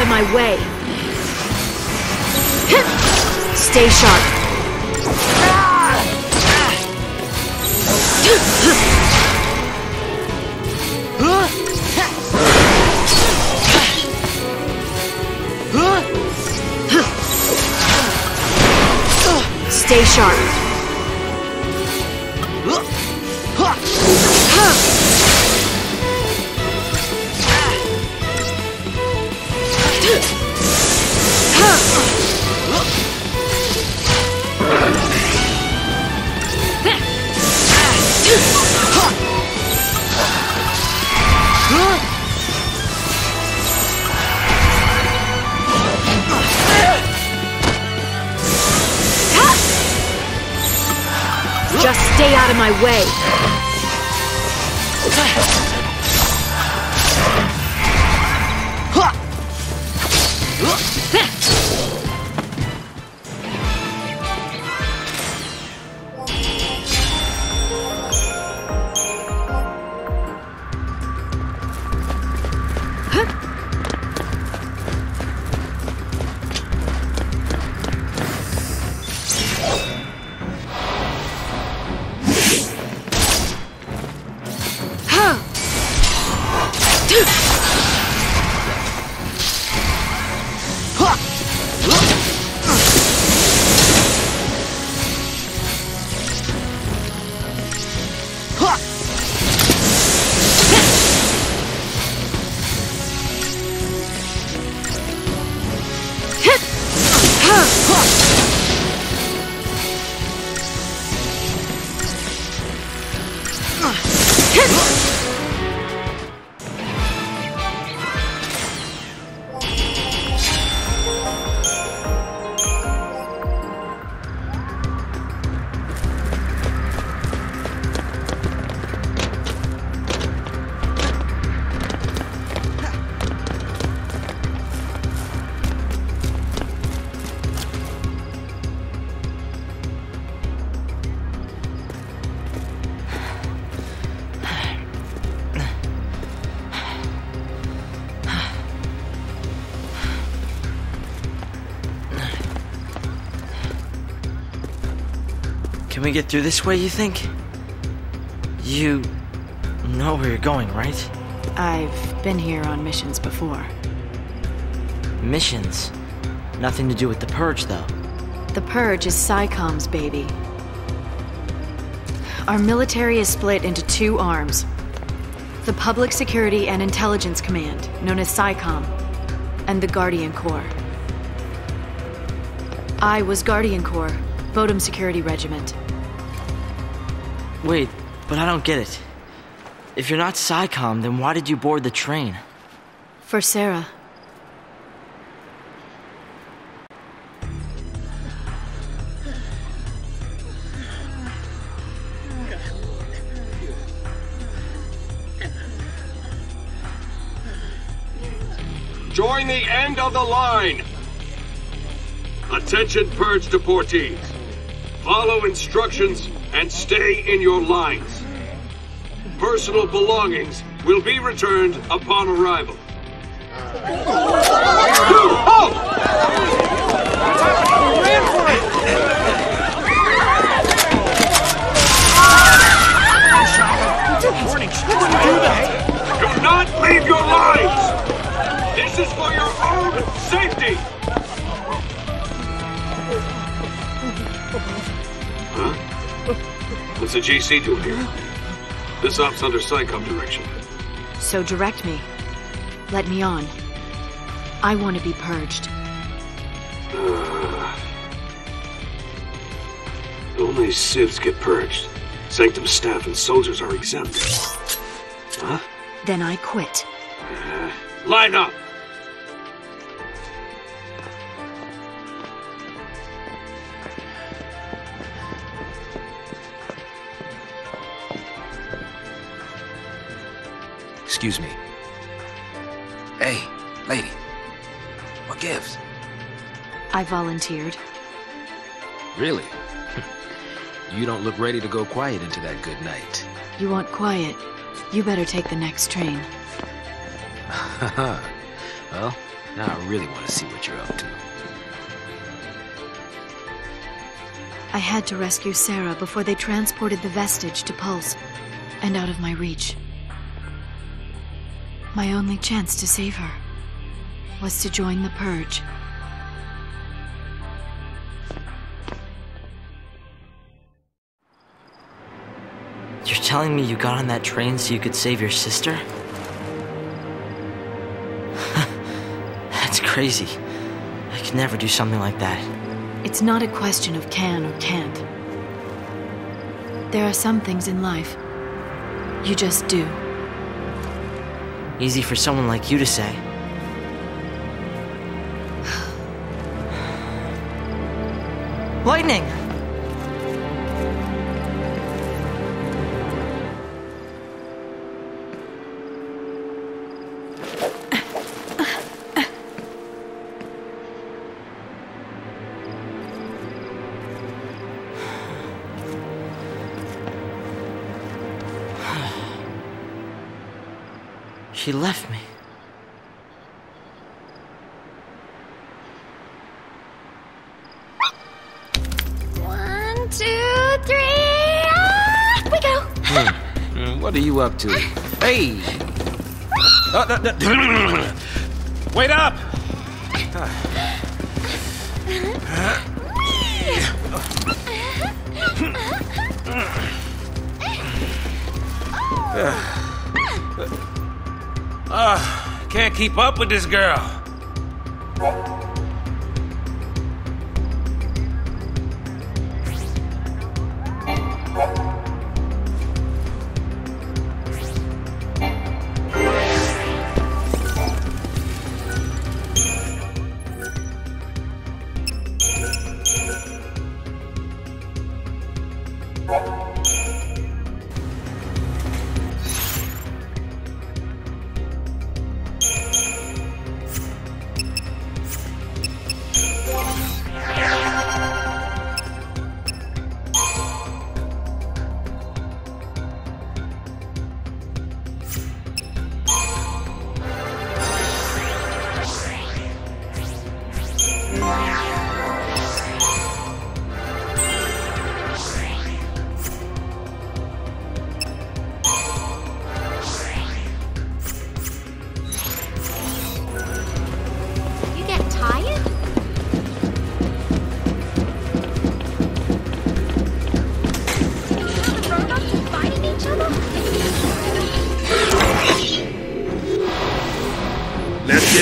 out of my way. Stay sharp. Stay sharp. Stay out we get through this way, you think? You know where you're going, right? I've been here on missions before. Missions. Nothing to do with the Purge, though. The Purge is PSICOM's baby. Our military is split into two arms. The Public Security and Intelligence Command, known as PSICOM, and the Guardian Corps. I was Guardian Corps, Bodhum Security Regiment. Wait, but I don't get it. If you're not PSICOM, then why did you board the train? For Sarah. Join the end of the line. Attention purge deportees. Follow instructions and stay in your lines. Personal belongings will be returned upon arrival. Do not leave your lines! What's the GC doing here? This op's under PSICOM direction. So direct me. Let me on. I want to be purged. Only civs get purged. Sanctum staff and soldiers are exempt. Huh? Then I quit. Line up! Excuse me. Hey, lady. What gives? I volunteered. Really? you don't look ready to go quiet into that good night. You want quiet? You better take the next train. well, now I really want to see what you're up to. I had to rescue Sarah before they transported the vestige to Pulse, and out of my reach. My only chance to save her was to join the Purge. You're telling me you got on that train so you could save your sister? That's crazy. I could never do something like that. It's not a question of can or can't. There are some things in life you just do. Easy for someone like you to say. Lightning! She left me. One, two, three. Ah, we go. Mm, What are you up to? Hey! Uh, uh, uh, Wait up! Keep up with this girl.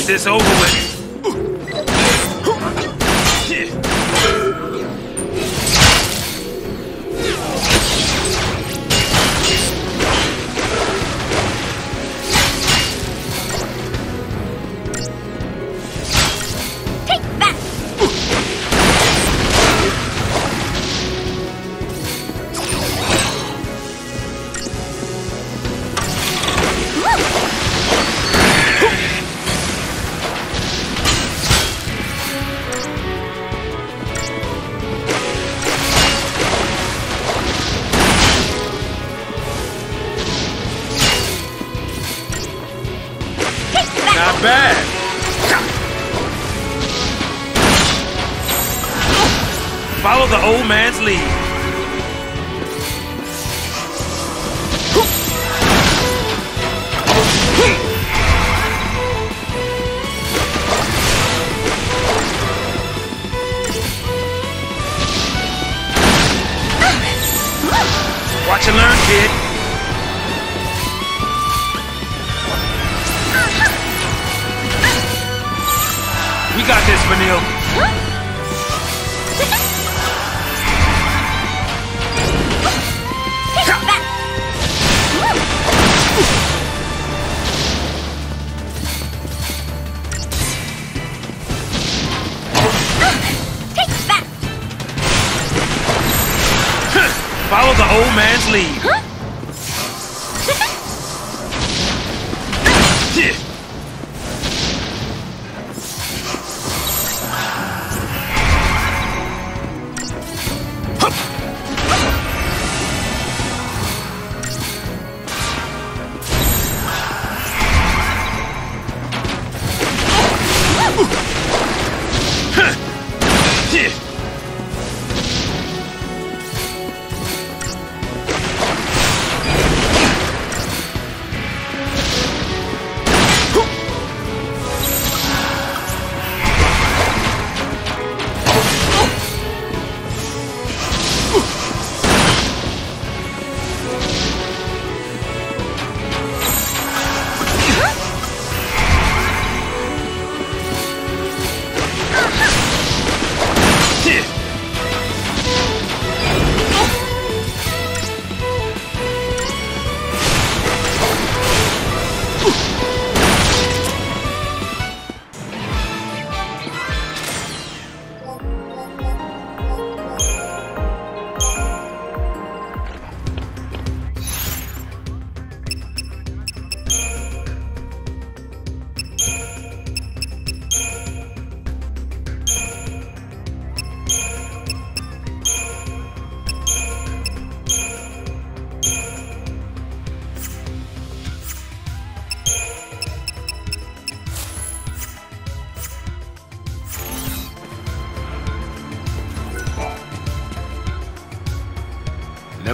This over with.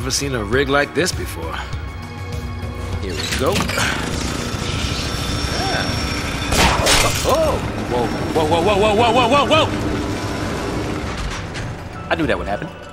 never seen a rig like this before. Here we go. Yeah. Oh! Whoa, whoa, whoa, whoa, whoa, whoa, whoa, whoa! I knew that would happen.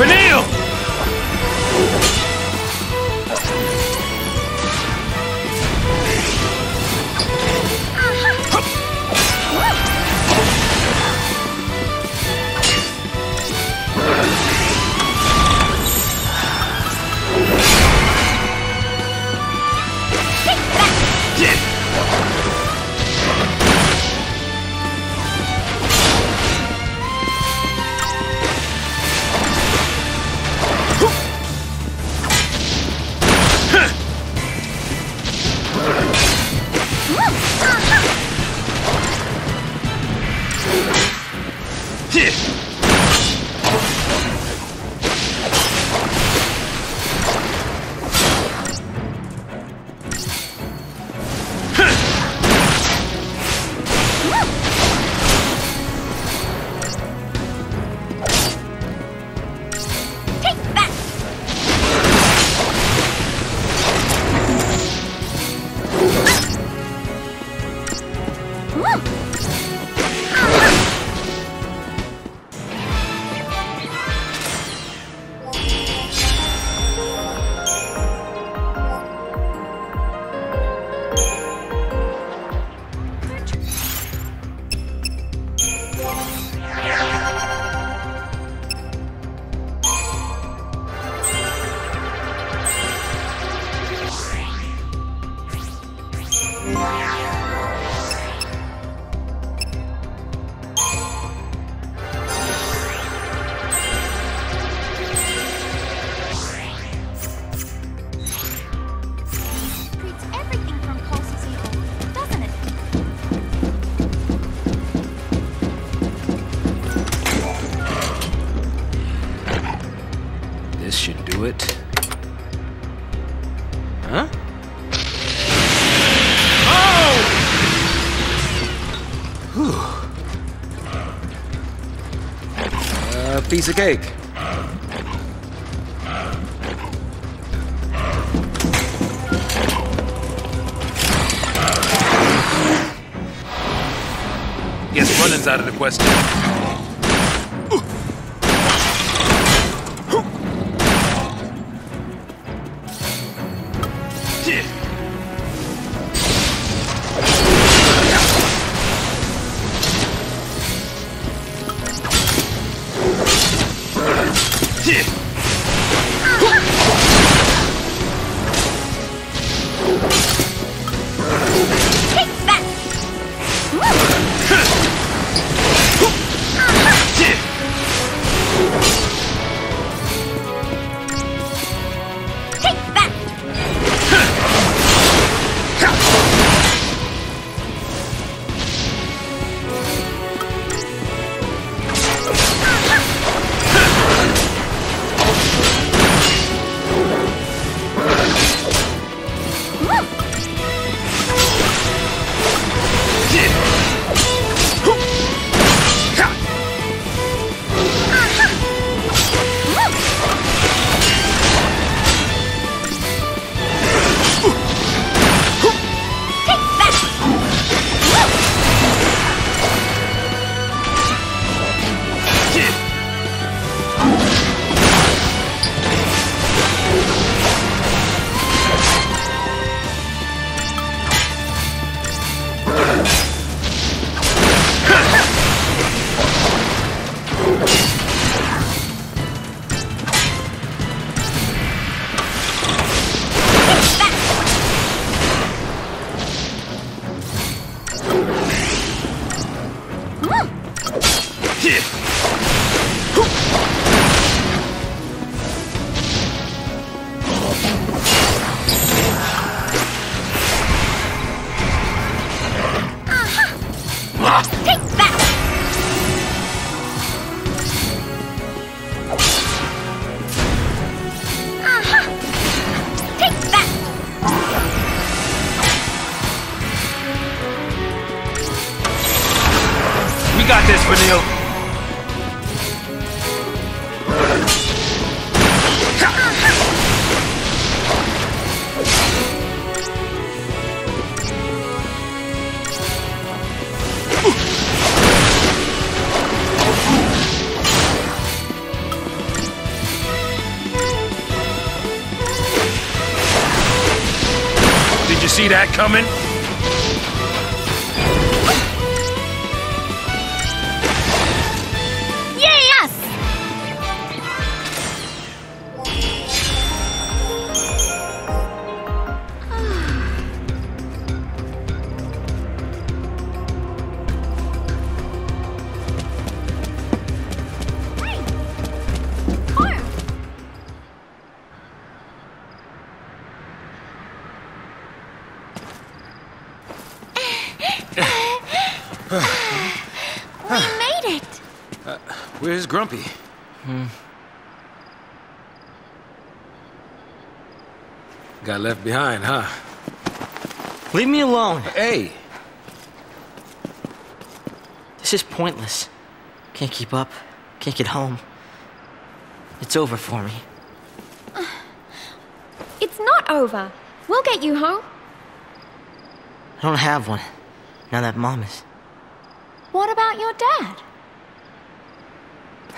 Reneel! Of cake. Guess running's out of the question. Coming? Where's Grumpy? Hmm. Got left behind, huh? Leave me alone. Hey, This is pointless. Can't keep up. Can't get home. It's over for me. It's not over. We'll get you home. I don't have one. Now that mom is. What about your dad?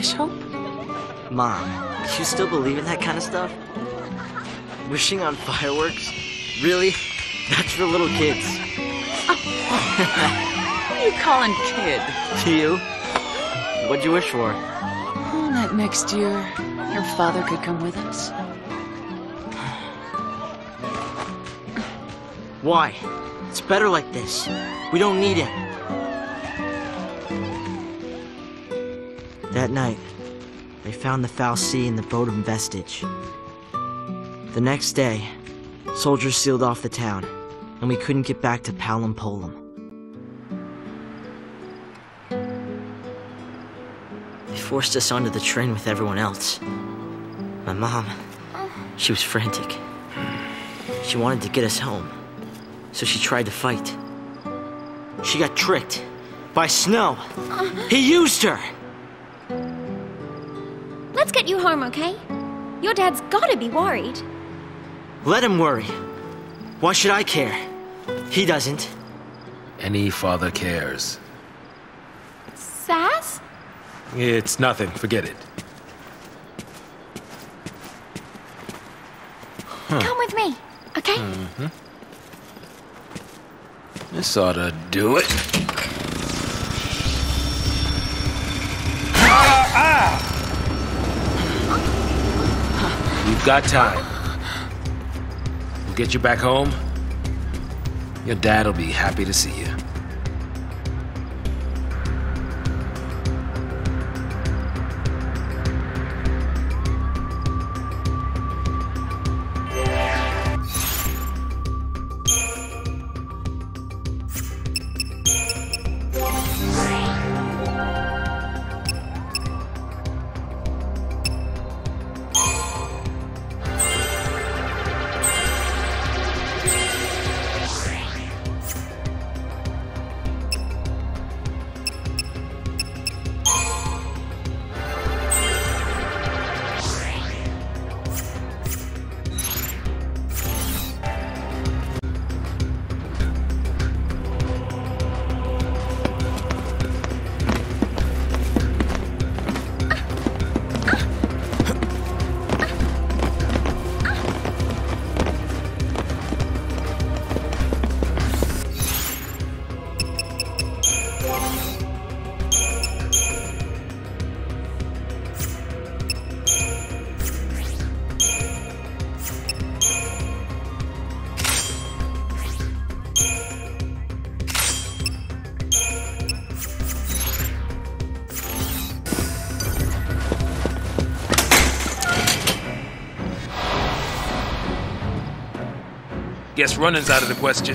wish, Hope? Mom, do you still believe in that kind of stuff? Wishing on fireworks? Really? That's for little kids. Oh, what are you calling kid? To you? What'd you wish for? Oh, that next year, your father could come with us? Why? It's better like this. We don't need him. That night, they found the fal'Cie in the Bodhum vestige. The next day, soldiers sealed off the town, and we couldn't get back to Palumpolum. They forced us onto the train with everyone else. My mom, she was frantic. She wanted to get us home, so she tried to fight. She got tricked by Snow. He used her! Let's get you home, okay? Your dad's gotta be worried. Let him worry. Why should I care? He doesn't. Any father cares. Sazh? It's nothing. Forget it. Come with me, okay? Mm -hmm. This ought to do it. You've got time. We'll get you back home. Your dad'll be happy to see you. Guess running's out of the question.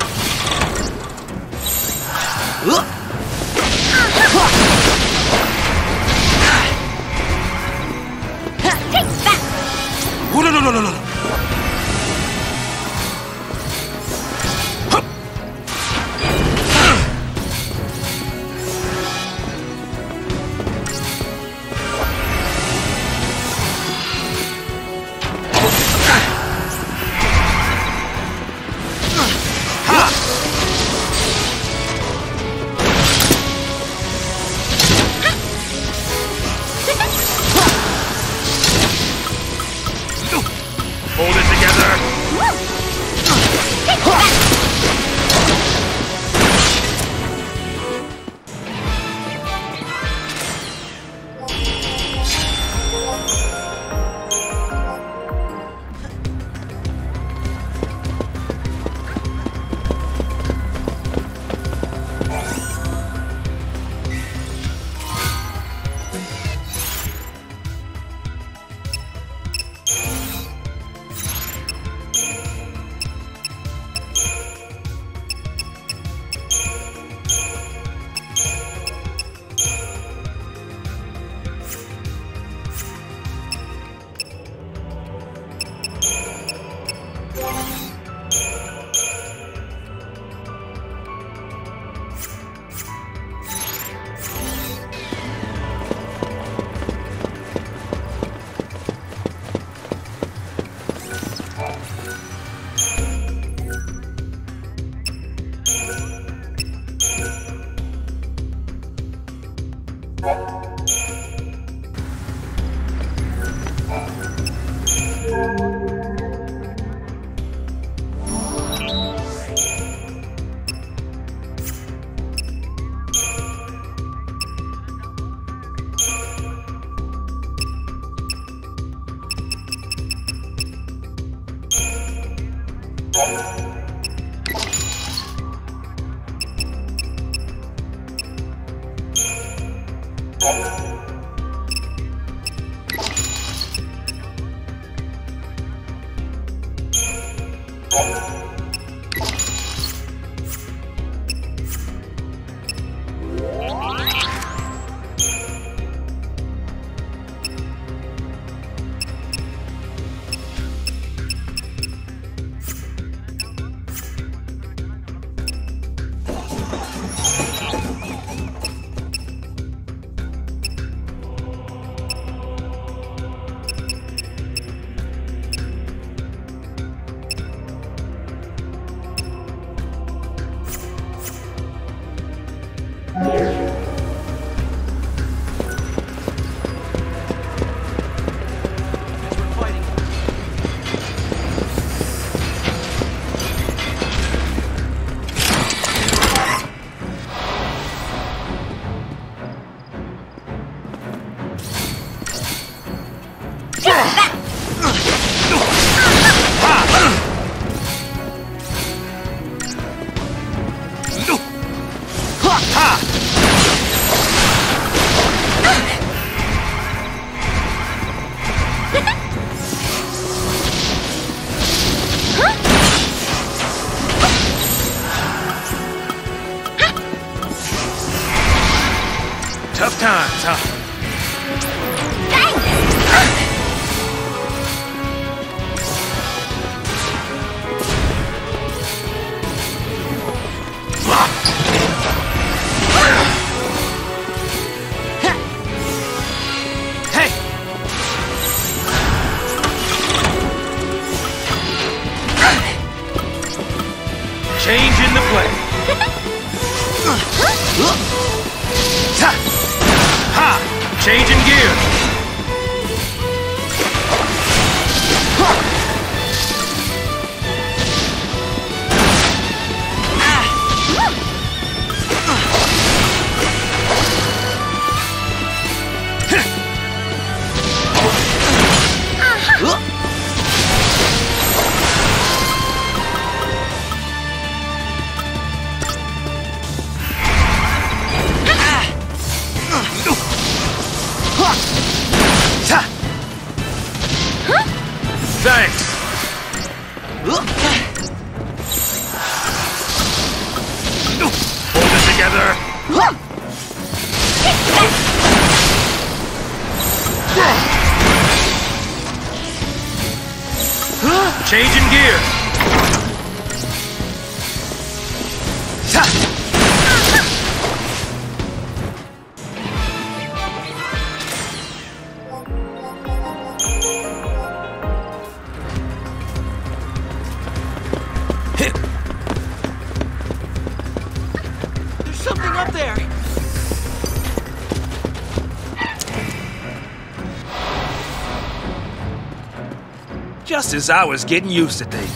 Just as I was getting used to things.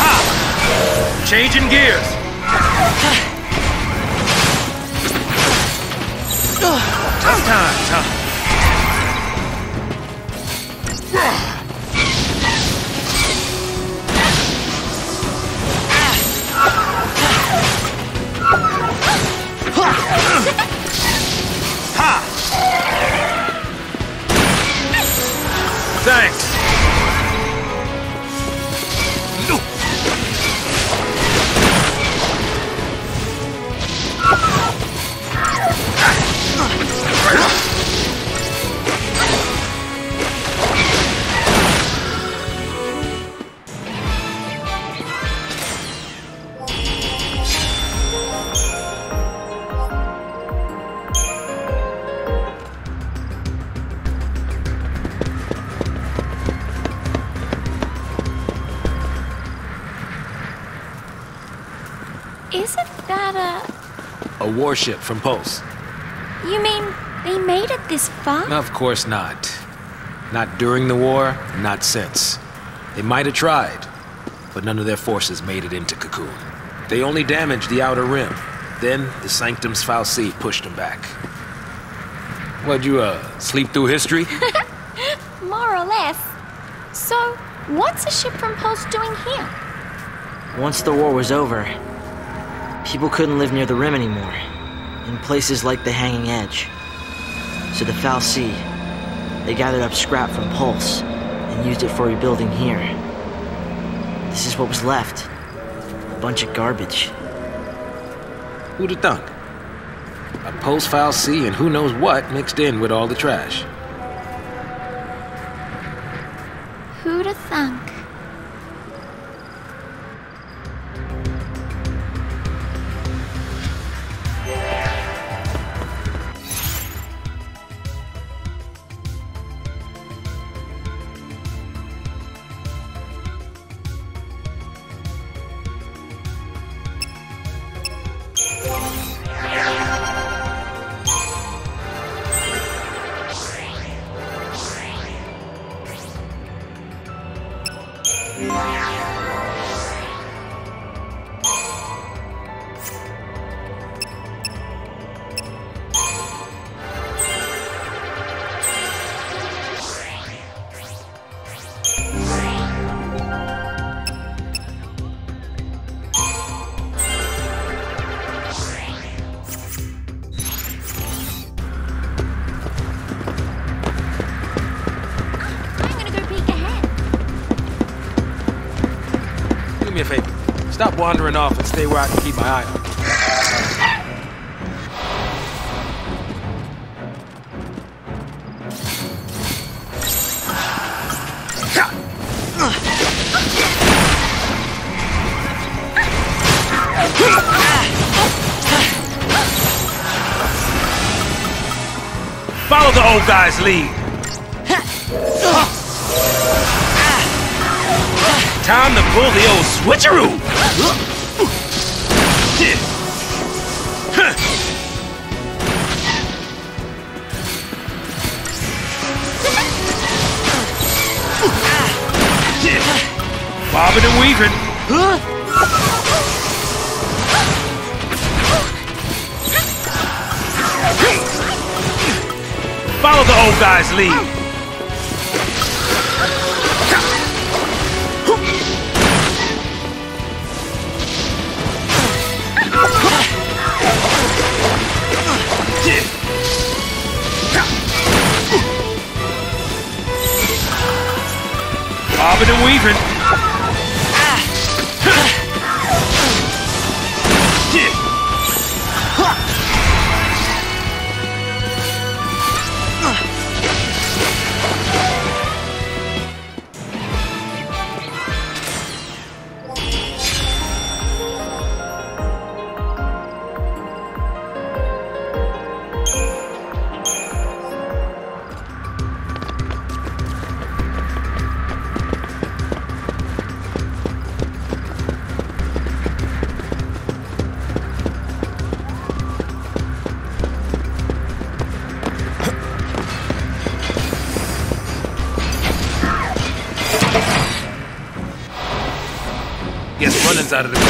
Ha! Changing gears. Tough times, huh? Warship from Pulse. You mean they made it this far? Of course not. Not during the war, not since. They might have tried, but none of their forces made it into Cocoon. They only damaged the outer rim. Then the Sanctum's fal'Cie pushed them back. What'd you, uh, sleep through history? More or less. So, what's a ship from Pulse doing here? Once the war was over, people couldn't live near the rim anymore, in places like the Hanging Edge. So the fal'Cie, they gathered up scrap from Pulse and used it for rebuilding here. This is what was left. A bunch of garbage. Who'd have thunk? A Pulse fal'Cie and who knows what mixed in with all the trash. Stop wandering off and stay where I can keep my eye on. Follow the old guy's lead. Time to pull the old switcheroo. Bobbing and weaving. Follow the old guy's lead. Bobbing and weaving.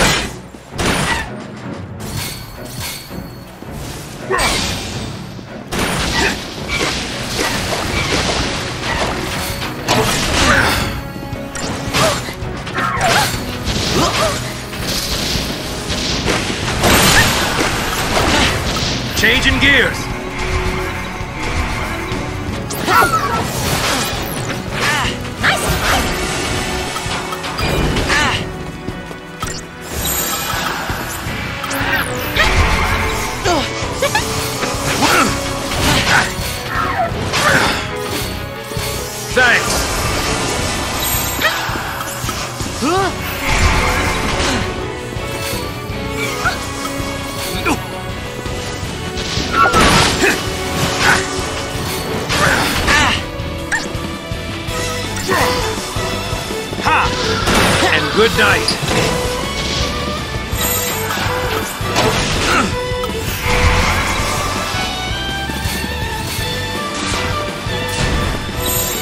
Good night.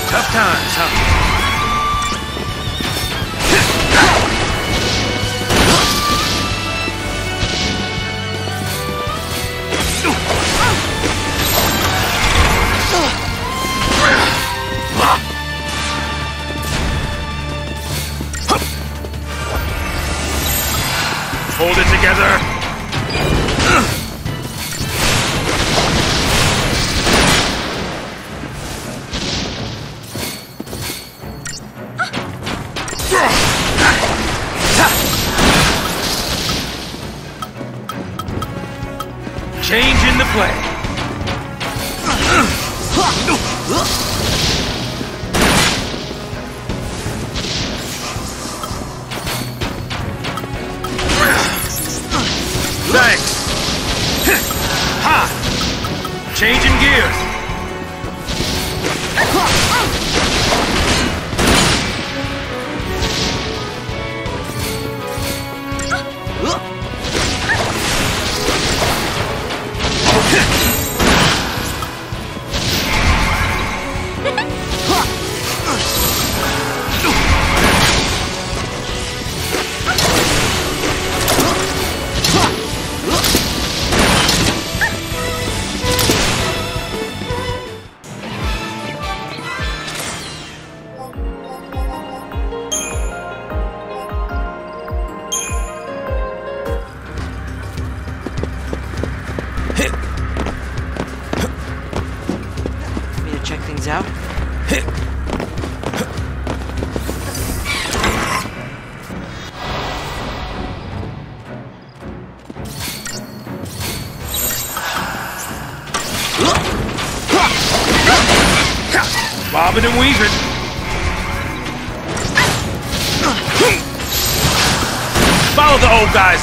Tough times, huh? Hold it together. Change in the play.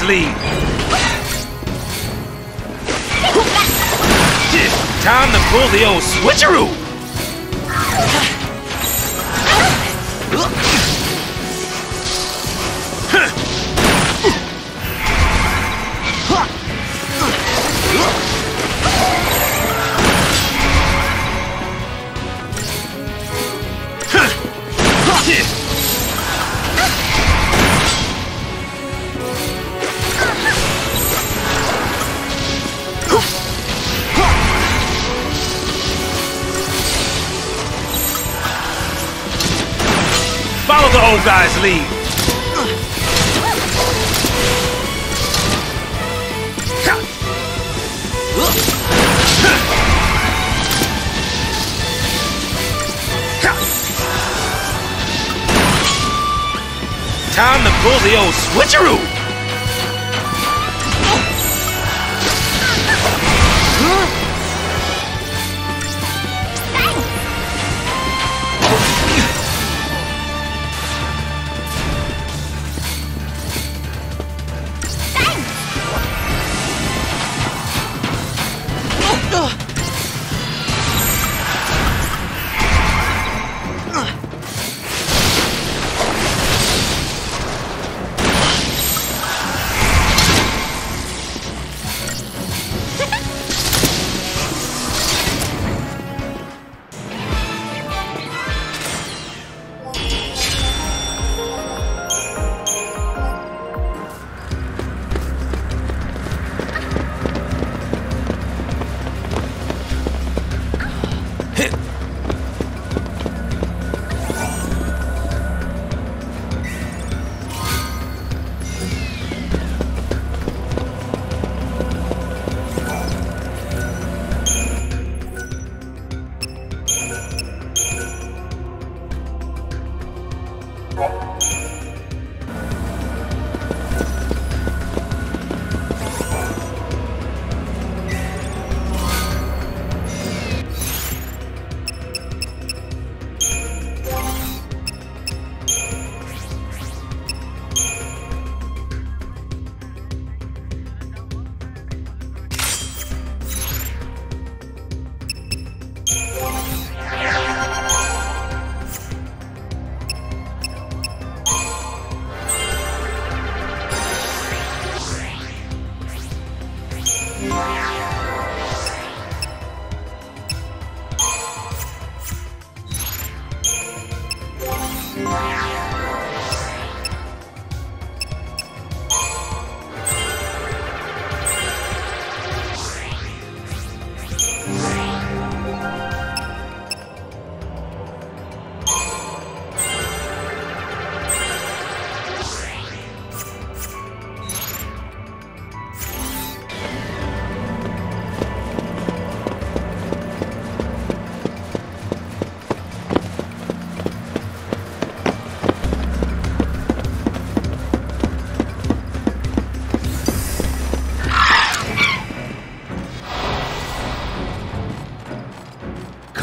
Lead. Time to pull the old switcheroo.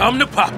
Come to Papa.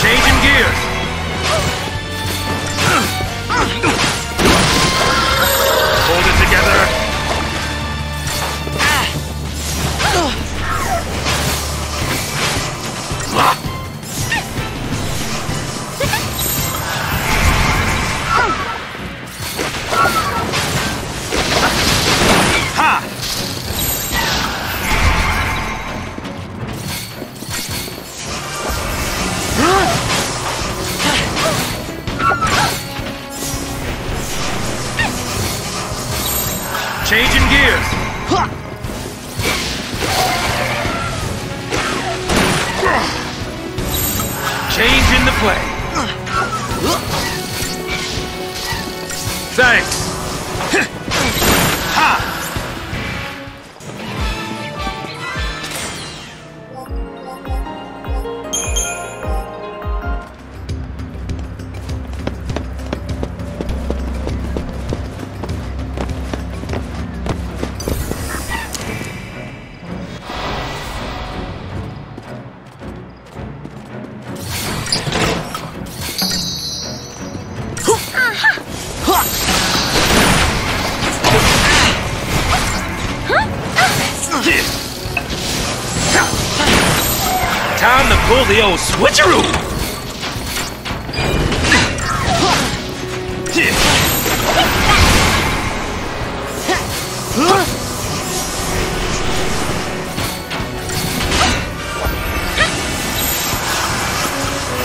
Changing gears.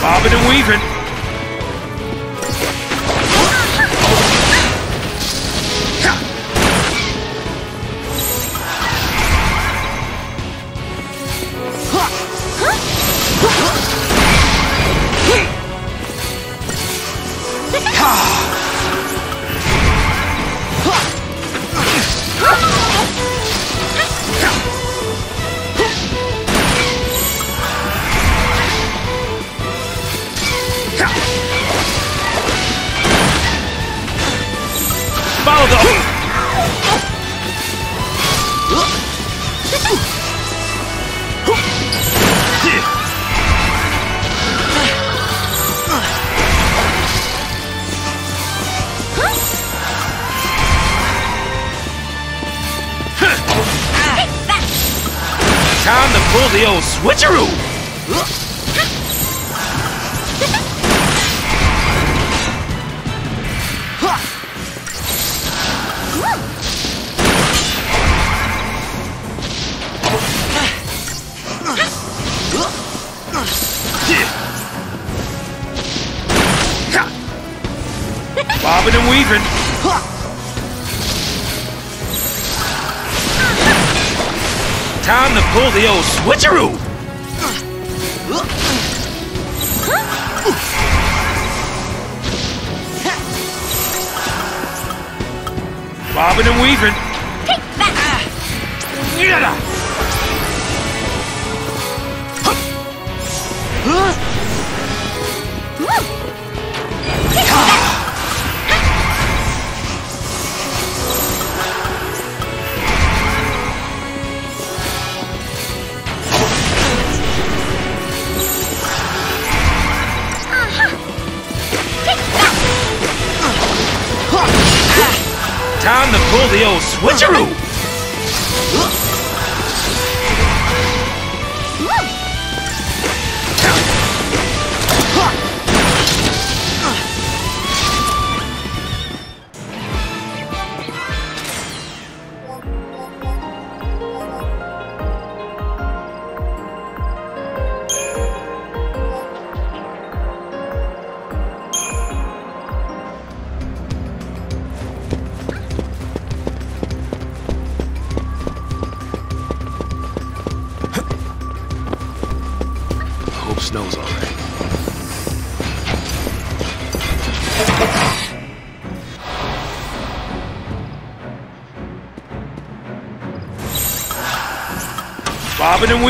Bobbing and weaving.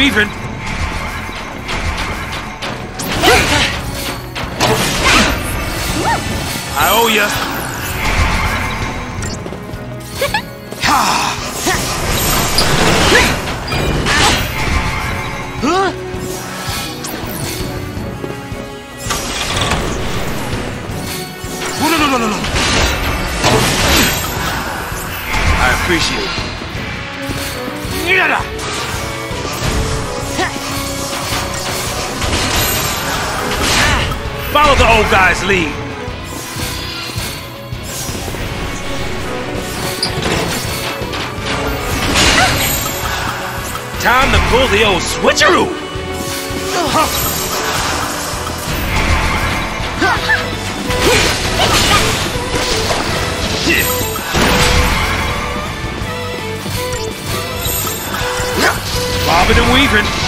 Bobbing Time to pull the old switcheroo. Bobbing and weaving.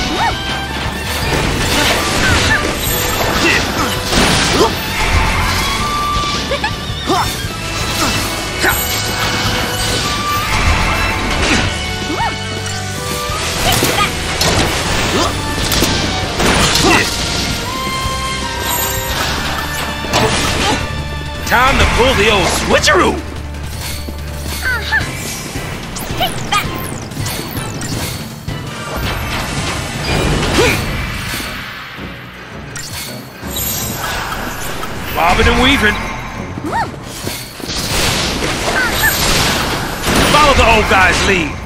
Time to pull the old switcheroo. Uh-huh. Bobbing and weaving. Hmm. Follow the old guy's lead.